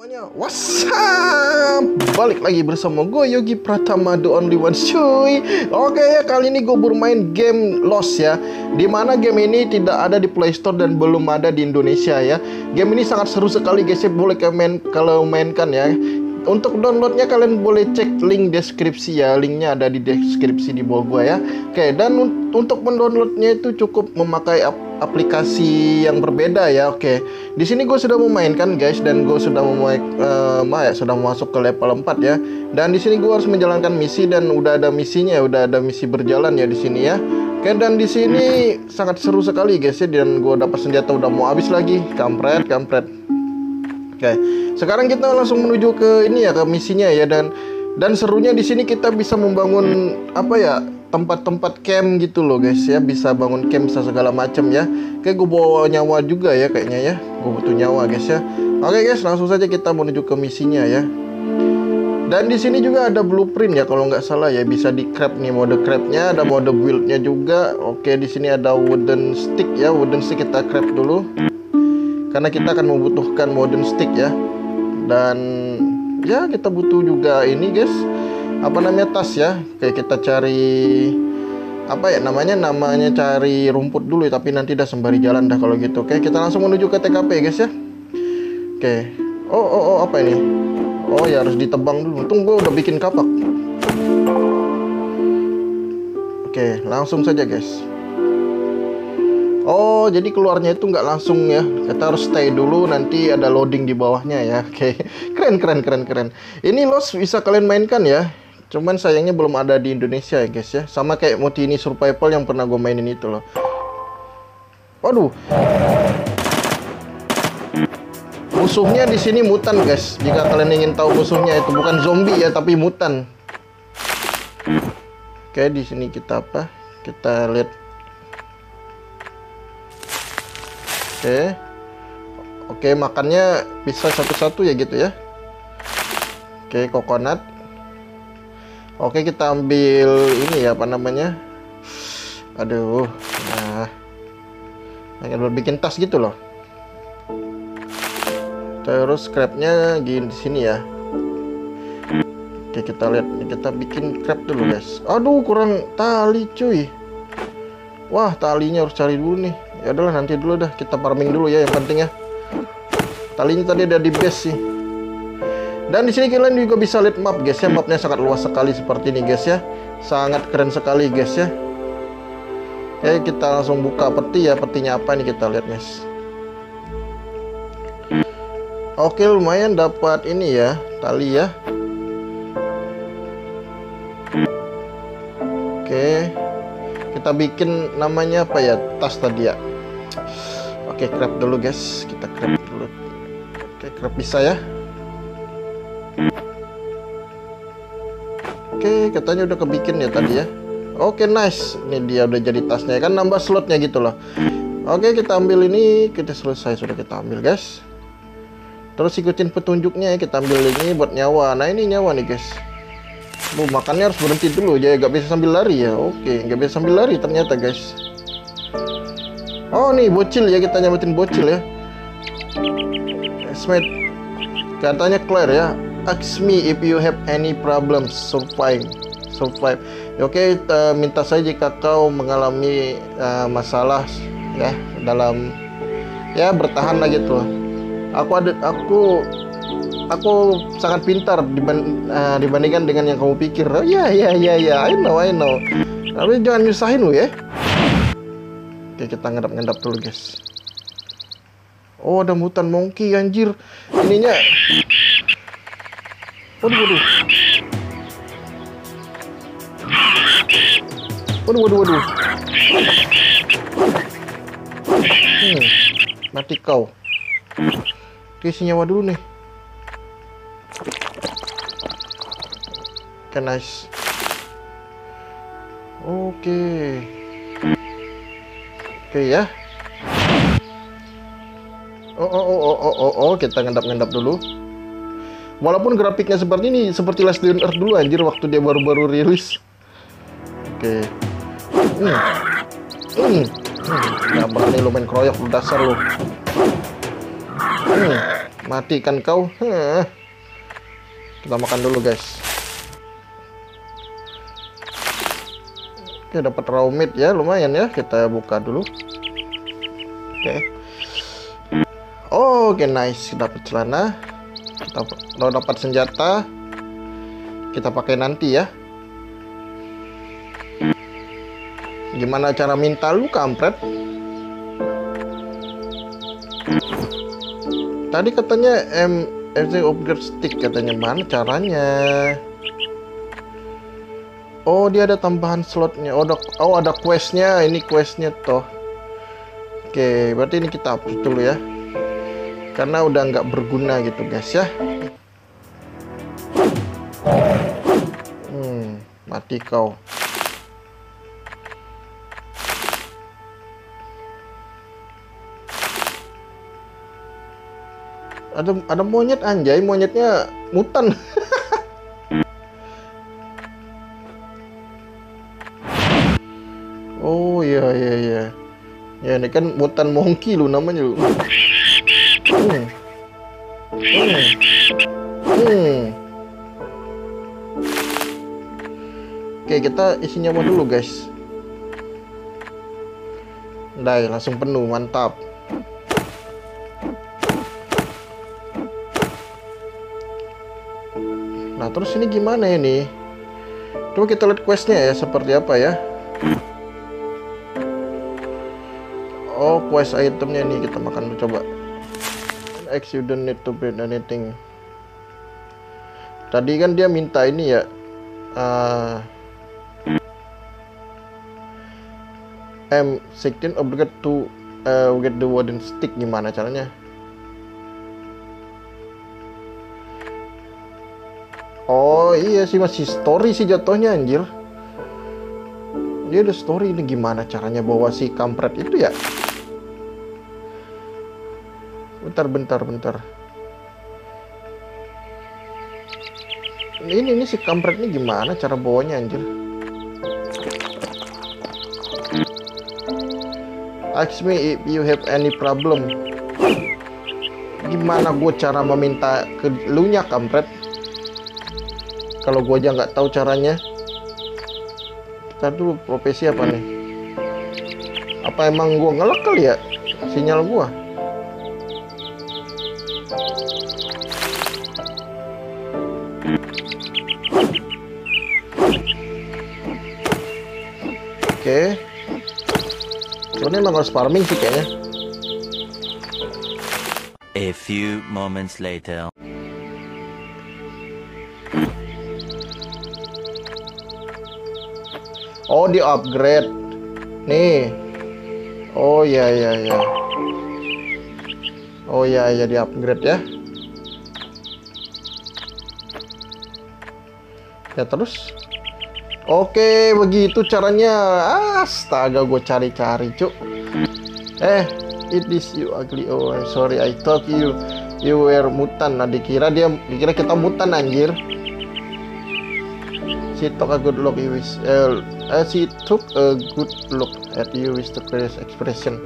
Semuanya, up? Balik lagi bersama gue Yogi Pratama The Only One cuy. Oke ya, kali ini gue bermain game Lost ya. Di mana game ini tidak ada di Play Store dan belum ada di Indonesia ya. Game ini sangat seru sekali guys. Ya Boleh main, kalau mainkan ya. Untuk downloadnya kalian boleh cek link deskripsi ya. Linknya ada di deskripsi di bawah gua ya. Oke dan un untuk mendownloadnya itu cukup memakai aplikasi yang berbeda ya oke. Di sini gue sudah memainkan guys dan gue sudah memulai uh, ya sudah masuk ke level 4 ya. Dan di sini gue harus menjalankan misi dan udah ada misinya udah ada misi berjalan ya di sini ya. Oke dan di sini sangat seru sekali guys ya dan gue dapat senjata udah mau habis lagi. Kampret kampret. Oke, sekarang kita langsung menuju ke ini ya ke misinya ya dan dan serunya di sini kita bisa membangun apa ya tempat-tempat camp gitu loh guys ya bisa bangun camp bisa segala macam ya. Kayak gue bawa nyawa juga ya kayaknya ya. Gue butuh nyawa guys ya. Oke guys langsung saja kita menuju ke misinya ya. Dan di sini juga ada blueprint ya kalau nggak salah ya bisa di crab nih mode crabnya ada mode buildnya juga. Oke di sini ada wooden stick ya wooden stick kita crab dulu karena kita akan membutuhkan modern stick ya dan ya kita butuh juga ini guys apa namanya tas ya? Kayak kita cari apa ya namanya? Namanya cari rumput dulu tapi nanti dah sembari jalan dah kalau gitu. Oke kita langsung menuju ke TKP guys ya. Oke. Oh oh oh apa ini? Oh ya harus ditebang dulu. Untung gue udah bikin kapak. Oke langsung saja guys. Oh, jadi keluarnya itu nggak langsung ya. Kita harus stay dulu, nanti ada loading di bawahnya ya. Oke, keren, keren, keren, keren. Ini Lost bisa kalian mainkan ya. Cuman sayangnya belum ada di Indonesia ya guys ya. Sama kayak Mutini Survival yang pernah gue mainin itu loh. Waduh. Musuhnya di sini mutan guys. Jika kalian ingin tahu musuhnya itu bukan zombie ya, tapi mutan. Oke, di sini kita apa? Kita lihat Oke. Oke, makannya bisa satu-satu ya gitu ya. Oke, kokonat. Oke, kita ambil ini ya apa namanya? Aduh. Nah. Pengen bikin tas gitu loh. Terus scrapnya gini di sini ya. Oke, kita lihat. Kita bikin crab dulu, guys. Aduh, kurang tali, cuy. Wah, talinya harus cari dulu nih ya udahlah nanti dulu dah kita farming dulu ya yang penting ya talinya tadi ada di base sih dan di sini kalian juga bisa lihat map guys ya. Mapnya sangat luas sekali seperti ini guys ya. Sangat keren sekali guys ya. Oke kita langsung buka peti ya. Petinya apa nih kita lihat guys. Oke lumayan dapat ini ya tali ya. Oke kita bikin namanya apa ya? Tas tadi ya. Oke, crab dulu guys. Kita crab dulu. Oke, crab bisa ya. Katanya udah kebikin ya tadi ya. Oke, nice. Ini dia udah jadi tasnya kan nambah slotnya gitu loh. Oke, kita ambil ini, kita selesai sudah kita ambil, guys. Terus ikutin petunjuknya ya, kita ambil ini buat nyawa. Nah, ini nyawa nih, guys. Bu, makannya harus berhenti dulu ya, gak bisa sambil lari ya. Oke, gak bisa sambil lari ternyata, guys. Oh nih bocil ya kita nyamatin bocil ya. Smith katanya Claire ya. Ask me if you have any problems survive survive. Ya, oke, okay, minta saja jika kau mengalami uh, masalah ya dalam ya bertahan lah gitu. Aku ada aku aku sangat pintar diban, uh, dibandingkan dengan yang kamu pikir. Oh, ya ya ya ya, I know I know. Tapi jangan nyusahin lu ya. Oke, kita ngendap-ngendap dulu, guys. Oh, ada mutan monkey, anjir. Ininya... Waduh, waduh. Waduh, waduh, waduh. Hmm, mati kau. Oke, nyawa dulu nih. Oke, nice. Oke. Okay. Oke ya. Oh, oh, oh, oh, oh, oh, oh, kita ngendap-ngendap dulu. Walaupun grafiknya seperti ini, seperti Last Day on Earth dulu anjir waktu dia baru-baru rilis. Oke. Hmm. Hmm. Hmm. Nah, berani lu main kroyok lu dasar lu. Hmm. Matikan kau. Heh. Kita makan dulu, guys. Oke, dapat raw meat ya, lumayan ya. Kita buka dulu. Oke. Oh, oke nice. Dapat celana. Kita kalau dapat senjata, kita pakai nanti ya. Gimana cara minta lu kampret? Tadi katanya M FC upgrade stick katanya mana caranya? Oh dia ada tambahan slotnya. Oh ada, oh ada questnya. Ini questnya toh. Oke berarti ini kita hapus dulu ya. Karena udah nggak berguna gitu guys ya. Hmm mati kau. ada ada monyet anjay monyetnya mutan oh iya iya iya ya ini kan mutan monkey lu namanya lu Oke kita isi nyawa dulu guys Dai langsung penuh mantap Nah, terus ini gimana ini? Coba kita lihat questnya ya, seperti apa ya. Oh, quest itemnya nih kita makan coba. X you don't need to build anything. Tadi kan dia minta ini ya. Uh, M16 obligate to uh, get the wooden stick gimana caranya? Oh iya sih masih story sih jatuhnya anjir. Dia ada story ini gimana caranya bawa si kampret itu ya? Bentar bentar bentar. Ini ini si kampret ini gimana cara bawanya anjir? Ask me if you have any problem. Gimana gue cara meminta ke lu nya kampret? kalau gue aja nggak tahu caranya kita dulu profesi apa nih apa emang gue ngelek kali ya sinyal gue oke okay. emang harus farming sih kayaknya A few moments later. Oh di upgrade nih Oh ya ya ya Oh ya ya di upgrade ya. Ya terus? Oke begitu caranya. Astaga gue cari-cari cuk. Eh it is you ugly. Oh sorry I thought you You were mutan Nah dikira dia Dikira kita mutan anjir. She took a good look you wish uh, uh, She took a good look at you with the clearest expression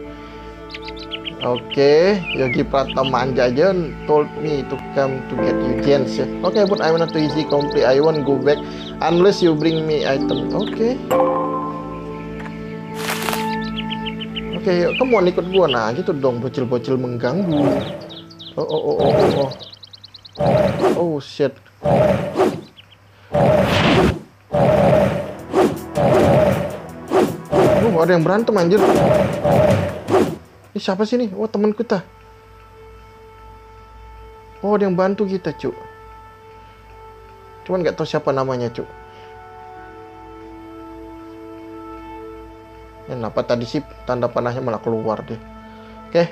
okay. Yogi Pratama Anjajan told me to come to get you ya. Oke, okay, but I'm not too easy complete. I won't go back unless you bring me item. Okay. Oke, okay, kamu mau ikut gua nah gitu dong bocil-bocil mengganggu. Oh oh oh oh oh. Oh shit. Oh, ada yang berantem anjir. Ini siapa sih nih? Oh, teman kita. Oh, ada yang bantu kita, Cuk. Cuman nggak tahu siapa namanya, Cuk. Kenapa tadi sih tanda panahnya malah keluar deh. Oke,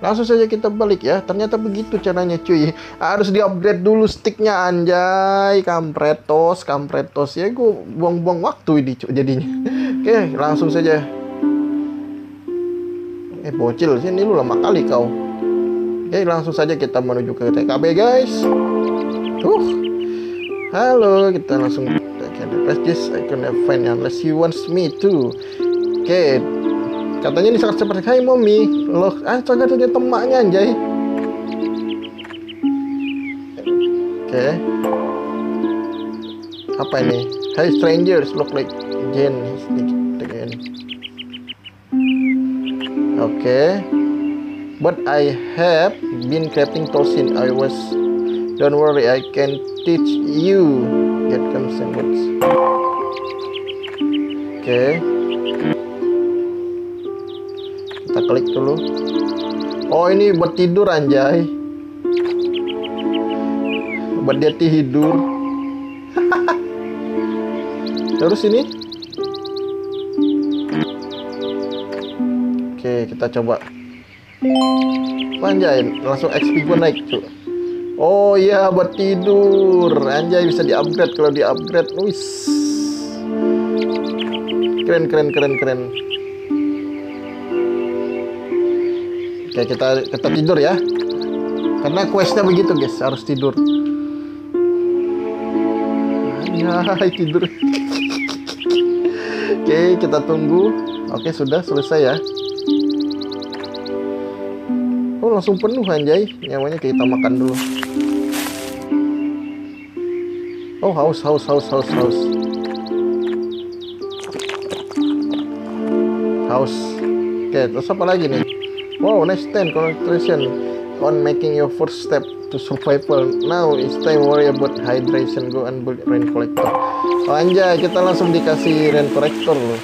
langsung saja kita balik ya. Ternyata begitu caranya, cuy. Harus di-upgrade dulu sticknya anjay. Kampretos, kampretos. Ya gue buang-buang waktu ini, Cuk, jadinya. Oke, langsung saja. Eh, bocil, sini lu lama kali kau. Oke, langsung saja kita menuju ke TKB, guys. Uh. Halo, kita langsung can press this I can find unless he wants me to. Oke. Katanya ini sangat seperti Hai mommy. Loh, ah, sangat saja temaknya anjay. Oke. Apa ini? Hey strangers, look like Jane again. Oke. But I have been crafting tools since I was. Don't worry, I can teach you. Get comes and words. Oke. Kita klik dulu. Oh ini buat tidur anjay. Buat dia tidur. Terus ini. Kita coba. Anjay langsung XP gue naik cuy. Oh iya buat tidur. Anjay bisa di upgrade kalau di upgrade. Wis. Keren keren keren keren. Oke kita kita tidur ya. Karena questnya begitu guys harus tidur. Anjay tidur. Oke kita tunggu. Oke sudah selesai ya. Langsung penuh anjay. Nyawanya kita makan dulu. Oh haus haus haus haus haus. Haus. Oke terus apa lagi nih? Wow nice 10 congratulations on making your first step to survival. Now it's time worry about hydration. Go and build rain collector. Oh anjay kita langsung dikasih rain collector loh.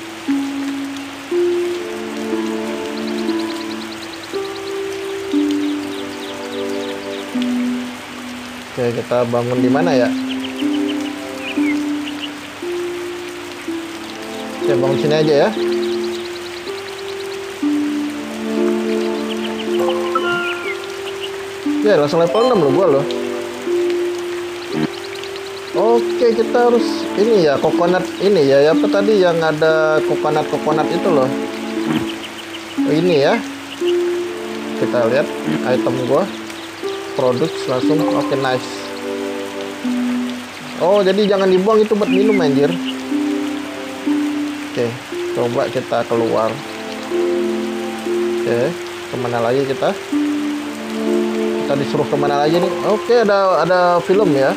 Oke, kita bangun di mana ya? Oke, bangun sini aja ya. Ya, langsung level 6 loh gua loh. Oke, kita harus ini ya, coconut ini ya, apa tadi yang ada coconut-coconut itu loh. Oh, ini ya. Kita lihat item gua produk langsung oke okay, nice. Oh jadi jangan dibuang itu buat minum anjir. Oke okay, coba kita keluar. Oke okay, ke mana lagi kita? Kita disuruh ke mana lagi nih? Oke okay, ada ada film ya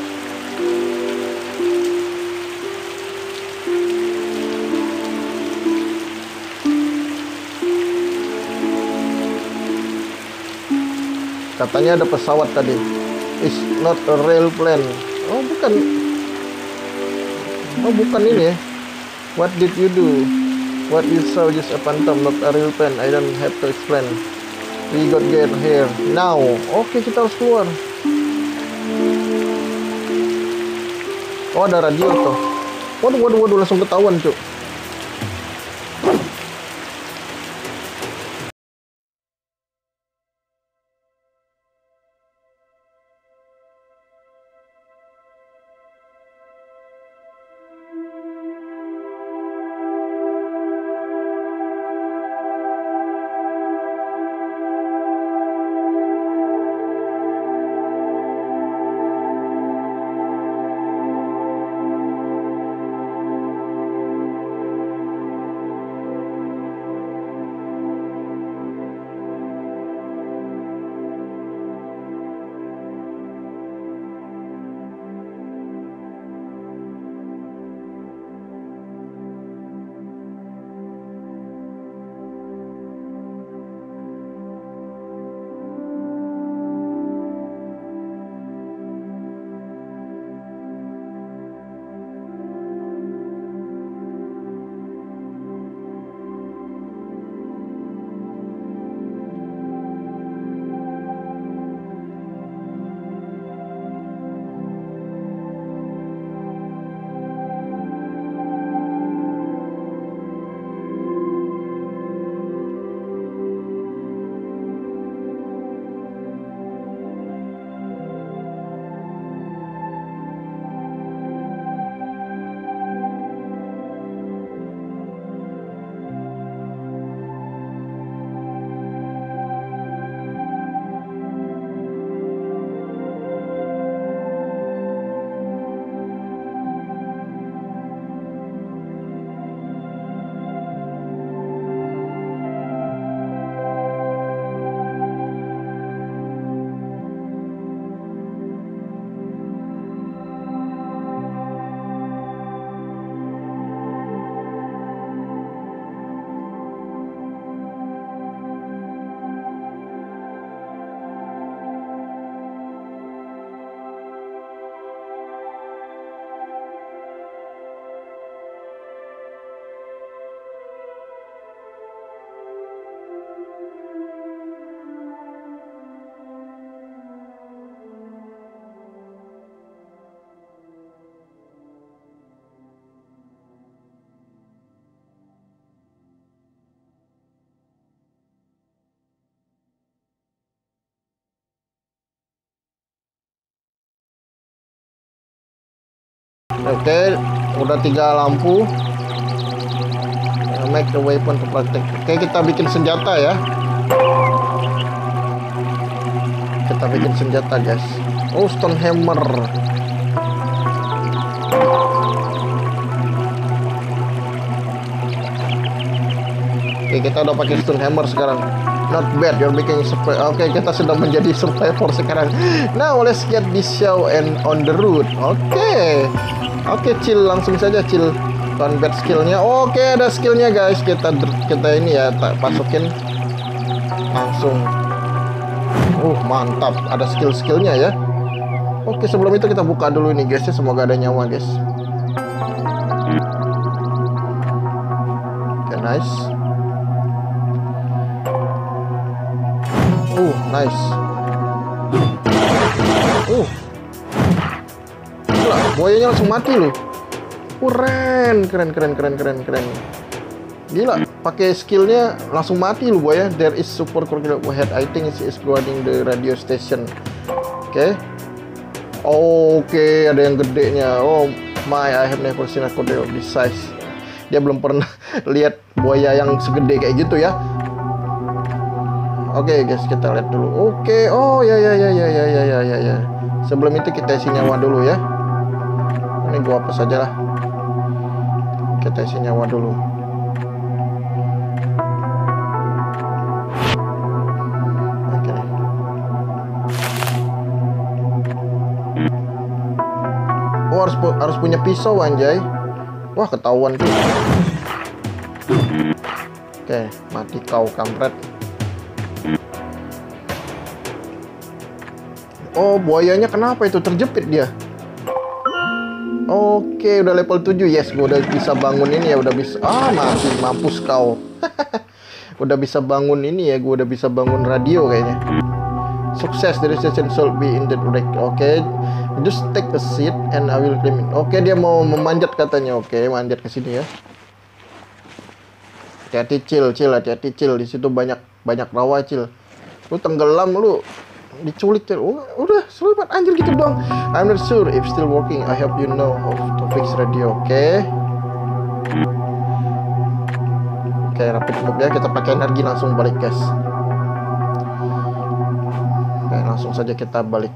katanya ada pesawat tadi. Is not a real plane. Oh bukan. Oh bukan ini ya. What did you do? What you saw just a phantom not a real plane. I don't have to explain. We got get here now. Oke okay, kita harus keluar. Oh ada radio tuh. Waduh waduh waduh langsung ketahuan cuk Oke, udah tiga lampu. Make the weapon to protect. Oke, kita bikin senjata ya. Kita bikin senjata, guys. Oh, stone hammer. Oke, kita udah pakai stone hammer sekarang. Not bad, you're making. Oke, kita sudah menjadi survivor sekarang. Now, let's get this show and on the road. Oke. Oke, chill langsung saja chill. Combat skillnya. Oke, ada skillnya guys. Kita kita ini ya, tak masukin langsung. Uh, mantap. Ada skill-skillnya ya. Oke, sebelum itu kita buka dulu ini guys ya. Semoga ada nyawa guys. Oke, nice. Uh, nice. Uh. Gila, buayanya langsung mati loh. Keren, keren, keren, keren, keren, keren. Gila, pakai skillnya langsung mati loh buaya. There is super crocodile head. I think it is guarding the radio station. Oke. Oke, ada yang gedenya. Oh my, I have never seen a crocodile this size. Dia belum pernah lihat buaya yang segede kayak gitu ya. Oke guys, kita lihat dulu. Oke, oh ya ya ya ya ya ya ya ya ya. Sebelum itu kita isi nyawa dulu ya. Ini gua apa saja lah. Kita isi nyawa dulu. Oh harus pu- harus punya pisau anjay. Wah ketahuan tuh. Oke, mati kau kampret. Oh, buayanya kenapa itu terjepit dia? Oke, udah level 7. Yes, gua udah bisa bangun ini ya, udah bisa. Ah, mati, mampus kau. udah bisa bangun ini ya, gua udah bisa bangun radio kayaknya. Sukses, the station should be in the wreck. Oke, just take a seat and I will claim it. Oke, dia mau memanjat katanya. Oke, manjat ke sini ya. Hati-hati cil, cil, hati-hati cil. Di situ banyak banyak rawa cil. Lu tenggelam lu diculik. Oh, udah selamat anjir gitu dong. I'm not sure if still working. I hope you know to fix radio. Oke. Oke, rapid move ya. Kita pakai energi langsung balik, guys. Oke, langsung saja kita balik.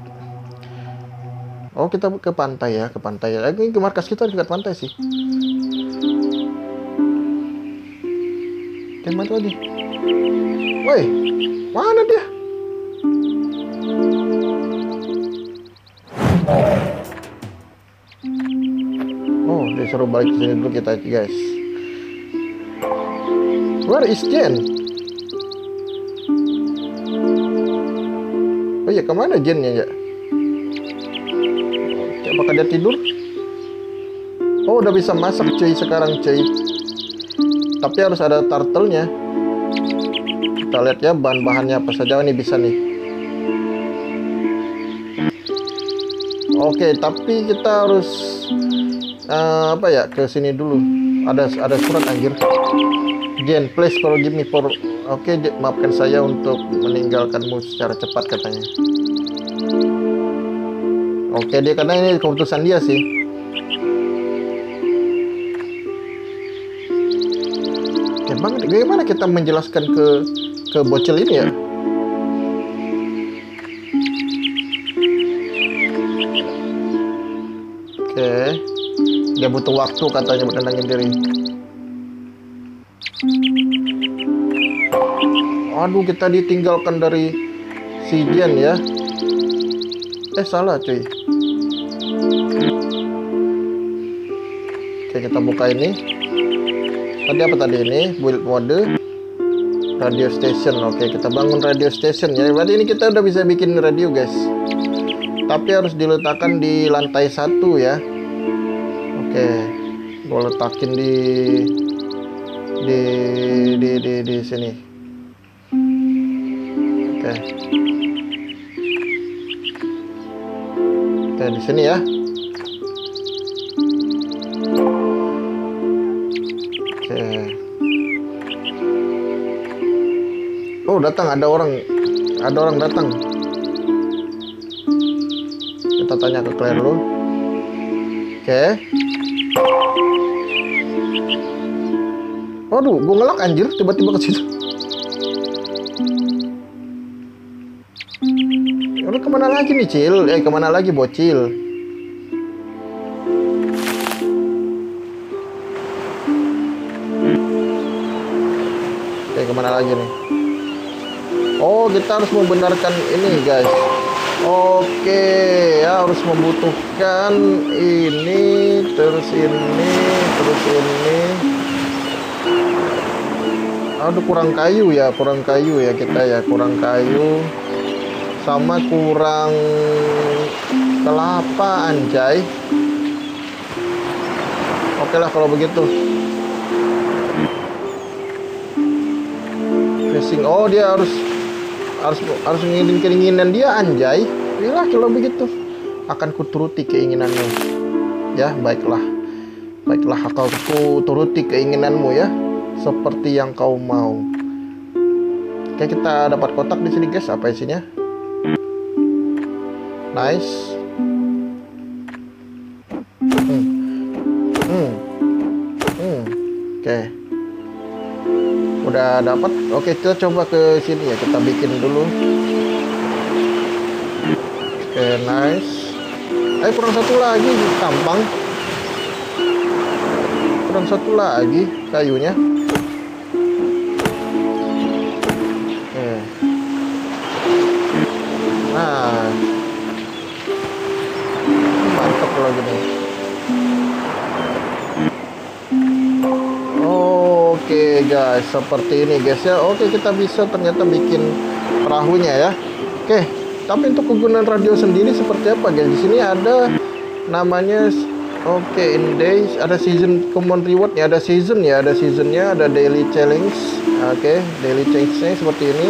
Oh, kita ke pantai ya, ke pantai. Eh, Ini ke markas kita dekat pantai sih. Oke, mana tadi? Woi, mana dia? Disuruh balik ke sini dulu kita guys. Where is Jen? Oh iya, ke mana Jennya ya? Apakah dia tidur? Oh, udah bisa masak cuy sekarang cuy. Tapi harus ada turtle-nya. Kita lihat ya bahan-bahannya apa saja ini bisa nih. Oke, tapi kita harus eh, apa ya ke sini dulu. Ada ada surat anjir. Jen, please forgive me for Oke, Jen, maafkan saya untuk meninggalkanmu secara cepat katanya. Oke, dia karena ini keputusan dia sih. Emang bagaimana kita menjelaskan ke ke bocil ini ya? Butuh waktu katanya menenangin diri. Aduh, kita ditinggalkan dari si Jen ya. Eh, salah cuy. Oke, kita buka ini. Tadi apa tadi ini? Build mode. Radio station. Oke, kita bangun radio station ya. Berarti ini kita udah bisa bikin radio, guys. Tapi harus diletakkan di lantai satu ya. Oke, gue letakin di di di di di sini. Oke. Oke, di sini ya. Oke. Oh, datang ada orang. Ada orang datang. Kita tanya ke Claire dulu. Oke. Waduh, gue ngelak anjir tiba-tiba ke situ. Lu ke mana lagi nih, Cil? Eh, ke mana lagi, bocil? Oke, ke mana lagi nih? Oh, kita harus membenarkan ini, guys. Oke, ya harus membutuhkan ini, terus ini, terus ini. Aduh, kurang kayu ya, kurang kayu ya kita ya, kurang kayu. Sama kurang kelapa, anjay. Oke lah kalau begitu. Fishing. Oh, dia harus harus harus ngingin keinginan dia anjay Yalah kalau begitu akan kuturuti keinginanmu ya baiklah baiklah aku turuti keinginanmu ya seperti yang kau mau. Oke kita dapat kotak di sini guys. Apa isinya? Nice. Hmm. Hmm. Hmm. oke. Udah dapat? Oke kita coba ke sini ya. Kita bikin dulu. Oke nice. Eh kurang satu lagi gampang kurang satu lagi kayunya kalau gini Oke guys, seperti ini guys ya. Oke, kita bisa ternyata bikin perahunya ya. Oke, tapi untuk kegunaan radio sendiri seperti apa guys? Di sini ada namanya Oke, in days ada season common reward ya, ada season ya, ada seasonnya, ada daily challenge. Oke, daily challenge-nya seperti ini.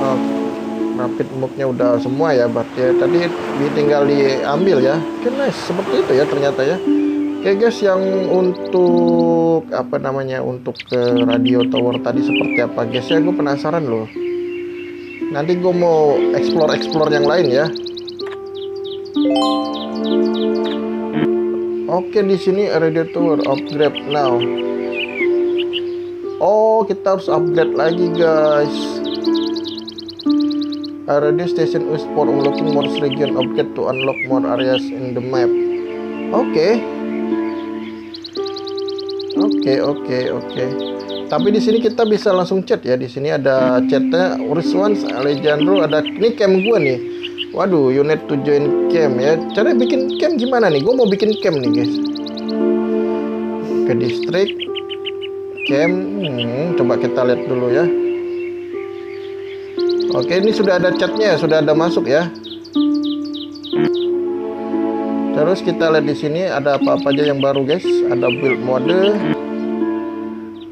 Oh, rapid move-nya udah semua ya, berarti ya. tadi tinggal diambil ya. Oke, nice. Seperti itu ya ternyata ya. Oke guys, yang untuk apa namanya untuk ke radio tower tadi seperti apa guys ya, gue penasaran loh. Nanti gue mau explore explore yang lain ya. Oke di sini radio tower upgrade now. Oh kita harus upgrade lagi guys. A radio station is for unlocking more region upgrade to unlock more areas in the map. Oke. Okay. Oke, okay, oke, okay, oke. Okay. Tapi di sini kita bisa langsung chat ya. Di sini ada chatnya Urswan Alejandro ada ini camp gua nih. Waduh, you need to join camp ya. Cara bikin camp gimana nih? Gua mau bikin camp nih, guys. Ke distrik camp. Hmm, coba kita lihat dulu ya. Oke, ini sudah ada chatnya, sudah ada masuk ya. Terus kita lihat di sini ada apa-apa aja yang baru guys. Ada build mode.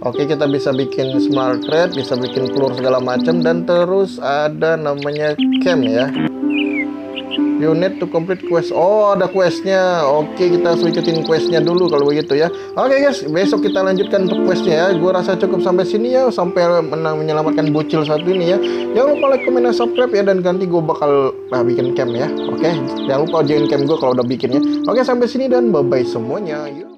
Oke kita bisa bikin smart thread, bisa bikin telur segala macam dan terus ada namanya camp ya. You need to complete quest. Oh ada questnya. Oke kita harus ikutin questnya dulu kalau begitu ya. Oke guys besok kita lanjutkan untuk questnya ya. Gue rasa cukup sampai sini ya sampai menang menyelamatkan bocil satu ini ya. Jangan lupa like, comment, dan subscribe ya dan ganti gue bakal nah, bikin camp ya. Oke jangan lupa join camp gue kalau udah bikinnya. Oke sampai sini dan bye bye semuanya. Yuk.